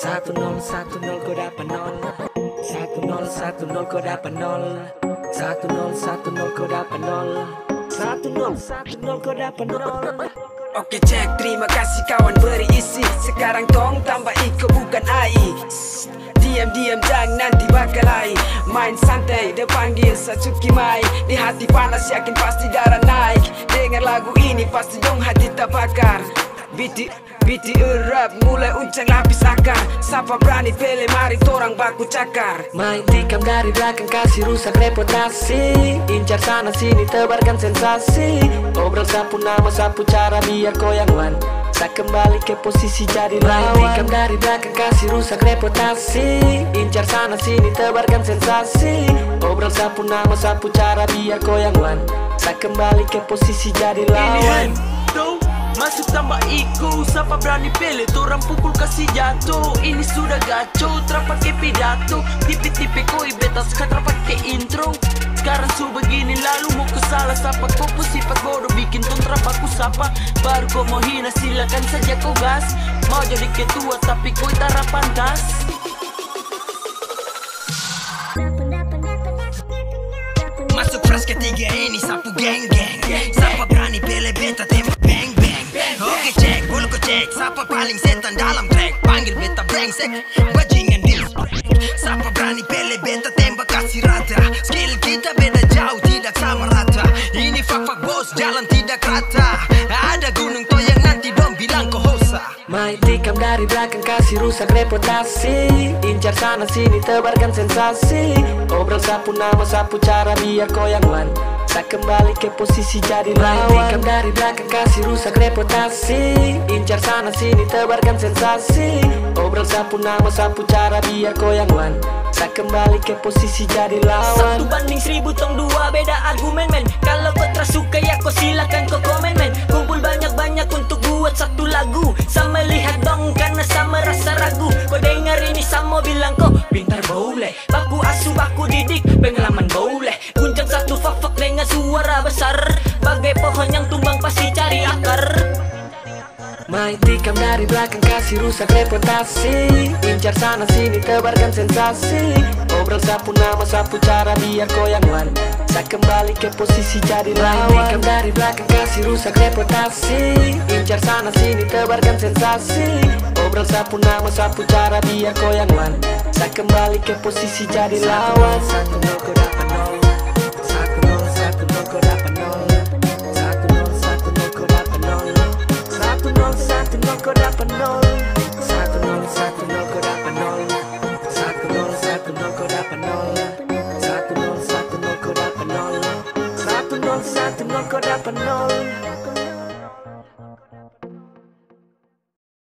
Satu nol satu nol kau dapat nol Satu nol satu nol kau dapat nol Satu nol satu nol kau dapat nol Satu nol satu nol kau dapat nol Oke cek, terima kasih kawan beri isi. Sekarang tong tambah iko bukan AI Diam-diam jangan nanti bakal ai Main santai, dia panggil Satsuki Mai. Di hati panas yakin pasti darah naik. Dengar lagu ini pasti dong hati terbakar Biti, biti rap mulai uncang lapis akar. Siapa berani pele mari torang baku cakar. Main tikam dari belakang kasih rusak reputasi. Incar sana sini tebarkan sensasi. Obrol sapu nama sapu cara biar koyang wan Tak kembali ke posisi jadi lawan. Main tikam dari belakang kasih rusak reputasi. Incar sana sini tebarkan sensasi. Obrol sapu nama sapu cara biar koyang wan Tak kembali ke posisi jadi lawan Masuk tambah iku Siapa berani pele Torang pukul kasih jatuh. Ini sudah gaco Terpakai pidato. Tipe-tipe koi beta Sekarang pakai intro. Sekarang su begini lalu mau ke salah Siapa? Kau pun sifat bodoh bikin kontra aku sapa. Baru kau mau hina silakan saja kau gas Mau jadi ketua tapi kau tak pantas. Masuk fresh ketiga ini sapu geng geng Siapa berani pele beta tembak cek, Siapa paling setan dalam track? Panggil beta brengsek. Bajingan di Siapa berani pele beta tembak kasih rata? Skill kita beda jauh tidak sama rata. Ini fuck bos jalan tidak rata. Ada gunung toyang nanti dong bilang kau hosa Main tikam dari belakang kasih rusak reputasi. Incar sana sini tebarkan sensasi. Obrol sapu nama sapu cara biar koyang wan Tak kembali ke posisi jadi lawan. Tikam dari belakang kasih rusak reputasi. Incar sana sini tebarkan sensasi. Obrol sapu nama sapu cara biar koyang wan Tak kembali ke posisi jadi lawan. Satu banding seribu tong dua beda argumen men. Kalau kau suka ya kau silakan kau komen men. Kumpul banyak-banyak untuk buat satu lagu. Sama lihat dong karena sama rasa ragu. Kau dengar ini sama bilang kau pintar boleh besar. Bagai pohon yang tumbang pasti cari akar. Main tikam dari belakang kasih rusak reputasi. Incar sana sini tebarkan sensasi. Obrol sapu nama sapu cara biar koyang wan. Tak kembali ke posisi jadi lawan. Main tikam dari belakang kasih rusak reputasi. Incar sana sini tebarkan sensasi. Obrol sapu nama sapu cara biar koyang wan. Tak kembali ke posisi jadi lawan. Satu នសាទំនងក៏ដាប់ប៉ុណ្ណោះ